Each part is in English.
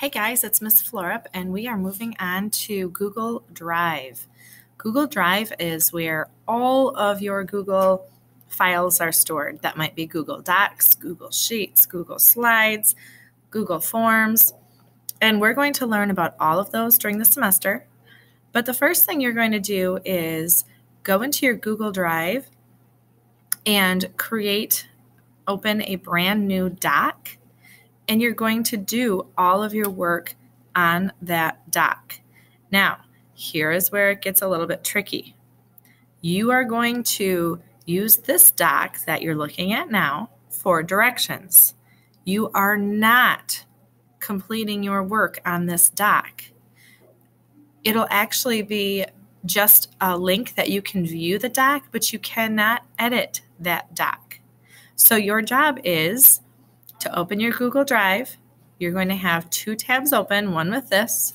Hey guys, it's Miss Florup, and we are moving on to Google Drive. Google Drive is where all of your Google files are stored. That might be Google Docs, Google Sheets, Google Slides, Google Forms. And we're going to learn about all of those during the semester. But the first thing you're going to do is go into your Google Drive and create, open a brand new doc and you're going to do all of your work on that doc. Now, here is where it gets a little bit tricky. You are going to use this doc that you're looking at now for directions. You are not completing your work on this doc. It'll actually be just a link that you can view the doc, but you cannot edit that doc. So your job is to open your Google Drive, you're going to have two tabs open, one with this.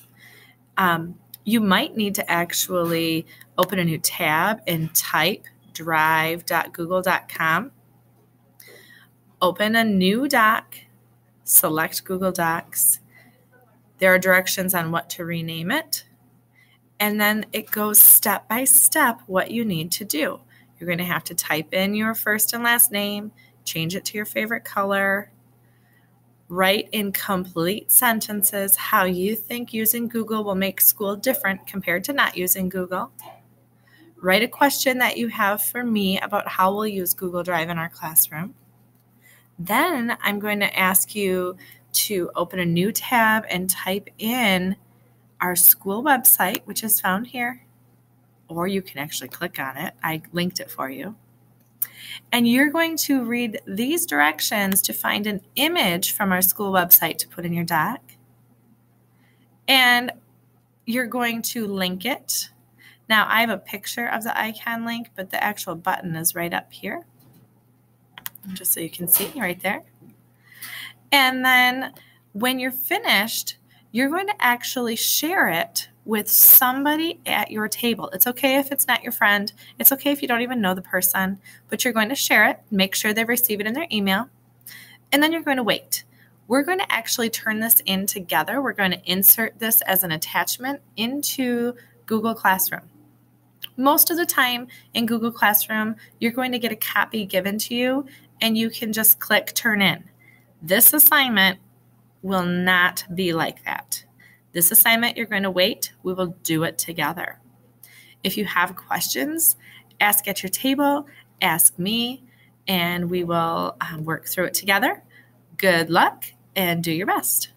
Um, you might need to actually open a new tab and type drive.google.com. Open a new doc, select Google Docs. There are directions on what to rename it. And then it goes step by step what you need to do. You're going to have to type in your first and last name, change it to your favorite color, Write in complete sentences how you think using Google will make school different compared to not using Google. Write a question that you have for me about how we'll use Google Drive in our classroom. Then I'm going to ask you to open a new tab and type in our school website, which is found here, or you can actually click on it. I linked it for you. And you're going to read these directions to find an image from our school website to put in your doc. And you're going to link it. Now, I have a picture of the icon link, but the actual button is right up here. Just so you can see right there. And then when you're finished, you're going to actually share it with somebody at your table. It's okay if it's not your friend. It's okay if you don't even know the person, but you're going to share it, make sure they receive it in their email, and then you're going to wait. We're going to actually turn this in together. We're going to insert this as an attachment into Google Classroom. Most of the time in Google Classroom, you're going to get a copy given to you and you can just click turn in. This assignment will not be like that. This assignment, you're going to wait. We will do it together. If you have questions, ask at your table, ask me, and we will um, work through it together. Good luck and do your best.